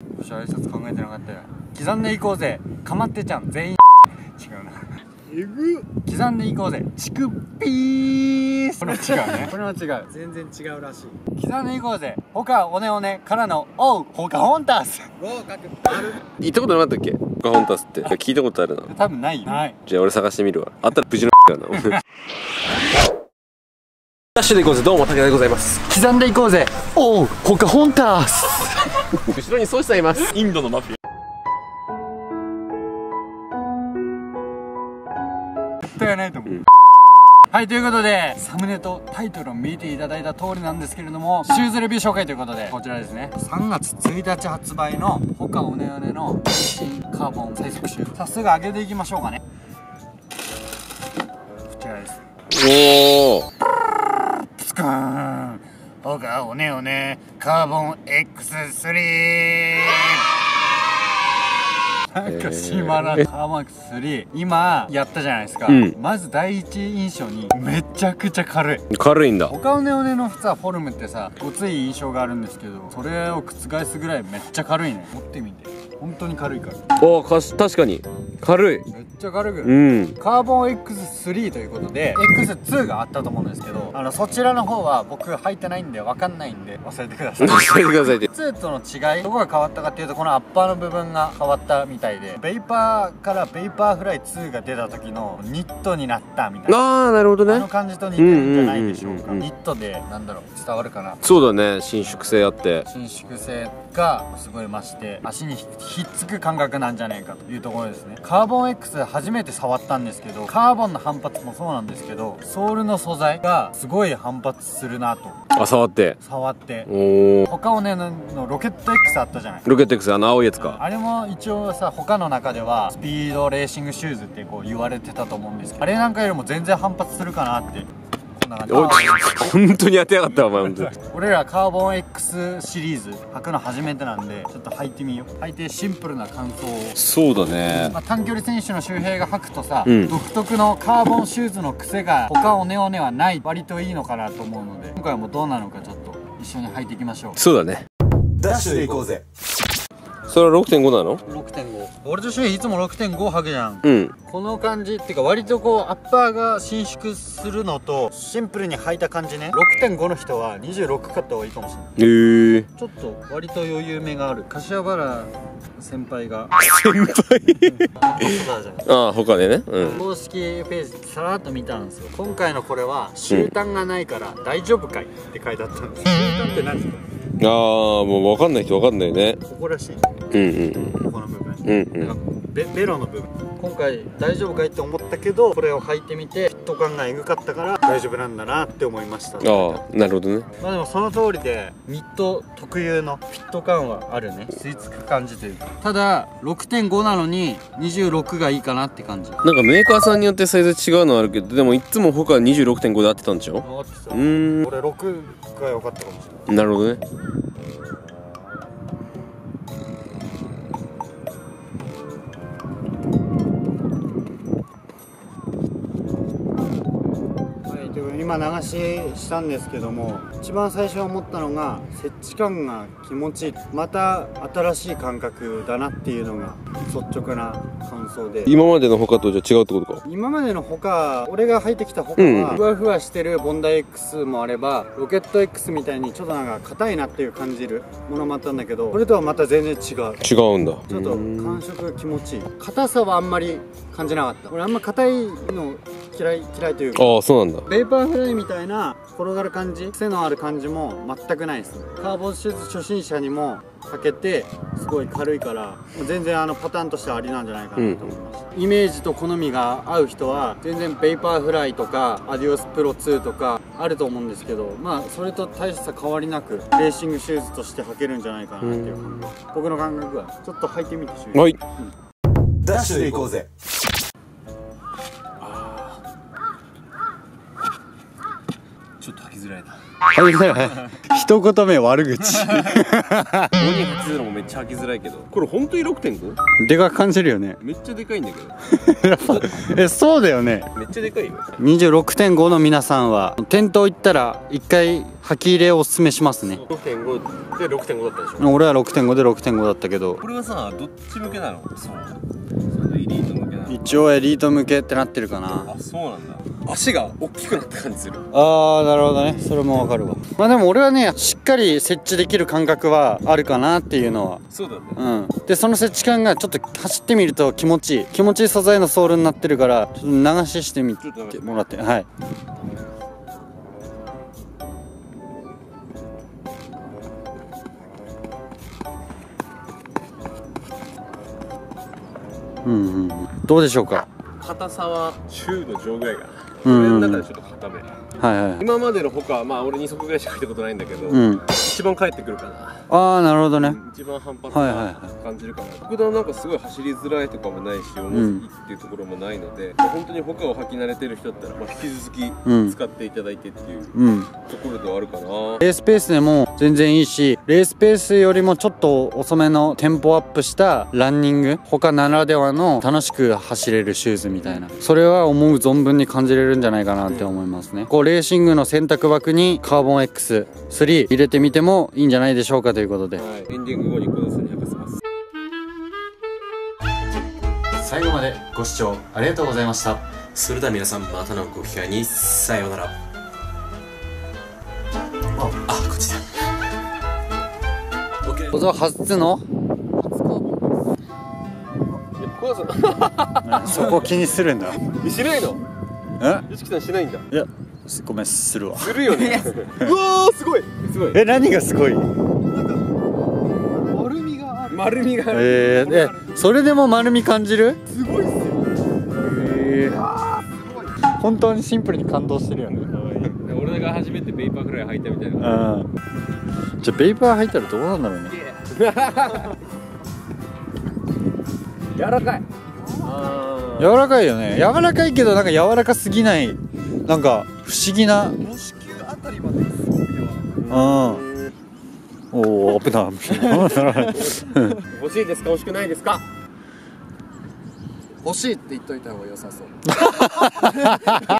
よし挨拶考えてなかったよ。刻んでいこうぜ。かまってちゃん。全員。違うな。えぐ刻んでいこうぜ。チクピース。これは違うね。これは違う。全然違うらしい。刻んでいこうぜ。ほかおねおねからのおう。ほかホンタス。合格。ある。行ったことなかったっけ？ポカホンタスって。聞いたことあるな。多分ないよ。ない。じゃあ俺探してみるわ。あったら無事のかな。ダッシュで行こうぜ。どうも武田でございます。刻んでいこうぜおうほかホンタス。後ろに宗師さんいます。インドのマフィ絶対ないと思う、うん。はいということでサムネとタイトルを見ていただいた通りなんですけれどもシューズレビュー紹介ということでこちらですね。3月1日発売のホカオネオネの新カーボン最速シューズ早速上げていきましょうかね。こちらです。おおスカーンホカオネオネカーボン X3 なんか閉まらないカーボン X3 今やったじゃないですか、うん。まず第一印象にめちゃくちゃ軽い。軽いんだ。他のネオネの普通はフォルムってさごつい印象があるんですけどそれを覆すぐらいめっちゃ軽いね。持ってみて本当に軽いから。おおかし確かに。軽い。めっちゃ軽く、うん。カーボン X3 ということで X2 があったと思うんですけどあのそちらの方は僕履いてないんで分かんないんで忘れてください。教えてくださいって。2との違いどこが変わったかっていうとこのアッパーの部分が変わったみたいでベイパーからベイパーフライ2が出た時のニットになったみたいな。ああなるほどね。あの感じと似てるんじゃないでしょうか。ニットでなんだろう伝わるかな？そうだね。伸縮性あって。伸縮性がすごい増して足にひひっつく感覚なんじゃないかというところですね。カーボン X 初めて触ったんですけどカーボンの反発もそうなんですけどソールの素材がすごい反発するなと。あ触って。触って。おお他をねののロケット X あったじゃない。ロケット X あの青いやつか。あれも一応さ他の中ではスピードレーシングシューズってこう言われてたと思うんですけどあれなんかよりも全然反発するかなってこんな感じ本当に当てやがったわお前本当に。俺らカーボン X シリーズ履くの初めてなんでちょっと履いてみよう。履いてシンプルな感想を。そうだね。まあ、短距離選手の周平が履くとさ、うん。独特のカーボンシューズの癖が他おねおねはない割といいのかなと思うので今回もどうなのかちょっと一緒に履いていきましょう。そうだね。ダッシュで行こうぜそれは6.5なの？6.5俺と周平いつも6.5履くじゃん。うん。この感じっていうか割とこうアッパーが伸縮するのとシンプルに履いた感じね。6.5の人は26買った方がいいかもしれない。へえ。ちょっと割と余裕目がある。柏原先輩が。先輩？ああ他でね。うん。公式ページさらっと見たんですよ。今回のこれは終端がないから大丈夫かいって書いてあったんです。終端って何ああもう分かんない人分かんないね。ここらしい。うんうん。ここの部分うんうん。ベベロの部分。今回大丈夫かいって思ったけどこれを履いてみてフィット感がエグかったから大丈夫なんだなって思いました。ああなるほどね。まあでもその通りでニット特有のフィット感はあるね。吸い付く感じというか。ただ6.5なのに26がいいかなって感じ。なんかメーカーさんによってサイズ違うのはあるけどでもいつも他は26.5で合ってたんでしょ？分かってた。うーん。俺6が良かったかもしれない。なるほどね今流ししたんですけども一番最初思ったのが設置感が気持ちいいまた新しい感覚だなっていうのが率直な感想で。今までのホカとじゃ違うってことか？今までのホカ俺が履いてきたホカうん。はふわふわしてるボンダイ X もあればロケット X みたいにちょっとなんか硬いなっていう感じるものもあったんだけどこれとはまた全然違う。違うんだ。ちょっと感触が気持ちいい。硬さはあんまり感じなかった。俺あんま硬いの嫌い嫌いというか。ああそうなんだ。ベイパーフライみたいな転がる感じ癖のある感じも全くないです。ねカーボンシューズ初心者にも履けてすごい軽いから全然あのパターンとしてはありなんじゃないかなと思います、イメージと好みが合う人は全然ベイパーフライとかアディオスプロ2とかあると思うんですけどまあそれと大した変わりなくレーシングシューズとして履けるんじゃないかなっていう。感覚僕の感覚はちょっと履いてみてしはい。ダッシュで行こうぜちょっと履きづらいな。一言目悪口。5280もめっちゃ履きづらいけど。これ本当に 6.5? でかく感じるよね。めっちゃでかいんだけど。えそうだよね。めっちゃでかいよ。26.5の皆さんは店頭行ったら一回履き入れをおすすめしますね。6.5で6.5だったでしょ。俺は6.5で6.5だったけど。これはさどっち向けなの？そうそれエリート向けなの？一応エリート向けってなってるかな。あそうなんだ足が大きくなった感じする。ああなるほどね。それもわかるわ。まあでも俺はねしっかり設置できる感覚はあるかなっていうのは。そうだね。うん。でその設置感がちょっと走ってみると気持ちいい。気持ちいい素材のソールになってるからちょっと流ししてみてもらって。はい。うんうんうん。どうでしょうか？硬さは中の上ぐらいかなうんうんうん。俺の中でちょっと硬めはいはい。今までのほかまあ俺2足ぐらいしか履いたことないんだけど、うん一番返ってくるかな。ああなるほどね。一番反発が感じるかな。特段なんかすごい走りづらいとかもないし重ん。いっていうところもないので、本当に他を履き慣れてる人だったら、まあ、引き続きうん。使っていただいてっていううん。ところではあるかな、レースペースでも全然いいしレースペースよりもちょっと遅めのテンポアップしたランニング他ならではの楽しく走れるシューズみたいな。それは思う存分に感じれるんじゃないかなって思いますね。こうレーシングの選択枠にカーボン X3 入れてみてもいいんじゃないでしょうかということで。はい、エンディング後に小田さんに履かせます。最後までご視聴ありがとうございました。それでは皆さんまたのご機会に。さようなら。あこっちだ。小沢初の？そこ気にするんだ。んしないの？え？よしきさんしないんだ。いやごめんするわ。するよね。うわーすごいすごい。え何がすごい？丸みがある。丸みがある。えー、えそれでも丸み感じる？すごいっすよ。えー、本当にシンプルに感動してるよね。俺が初めてベイパーフライ履いたみたいな。うんじゃあベイパー履いたらどうなんだろうね。柔らかい。あ柔らかいよね。柔らかいけどなんか柔らかすぎない。なんか不思議な。うん。おお危ない欲しいですか？欲しくないですか？欲しいって言っといた方が良さそう